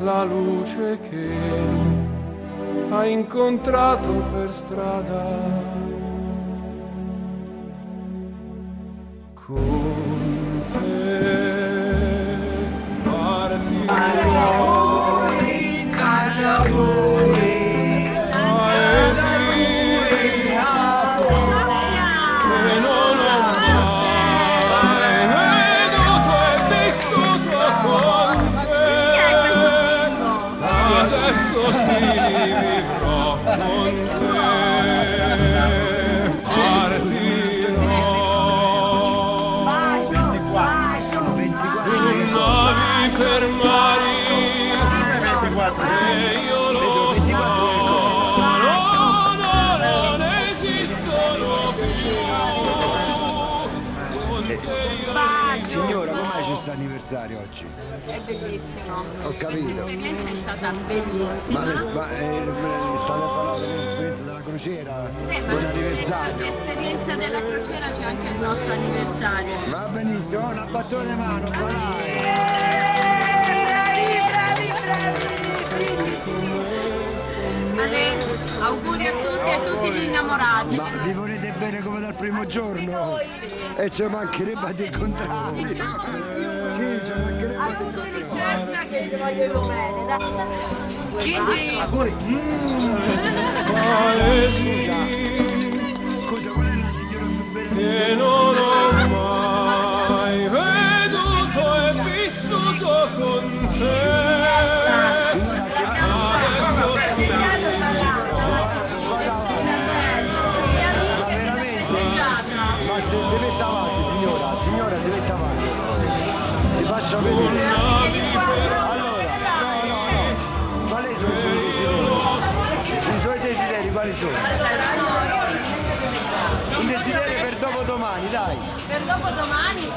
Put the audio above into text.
la luce che hai incontrato per strada. Adesso sì vivrò con te. Partirò. Su navi per mari. E io lo so. No, no, non esistono più. Con te io Signora, com'è questo anniversario oggi? È bellissimo. Ho capito. L'esperienza è stata Ma, bellissima. ma eh, è stata fatta l'esperienza della crociera? Eh, ma Buon anniversario. L'esperienza della crociera c'è anche il nostro anniversario. Va benissimo, una battone mano, bravi. Gli innamorati. Ma vi volete bene come dal primo giorno? E ci mancherebbe ad incontrarvi. Sì, ci mancherebbe il incontrarvi. certo Se si mette avanti, signora, signora si mette avanti. Si faccia vedere. Allora, no, no, no. Quali sono i suoi desideri? I suoi desideri quali sono? Un desiderio per dopodomani, dai. Per dopodomani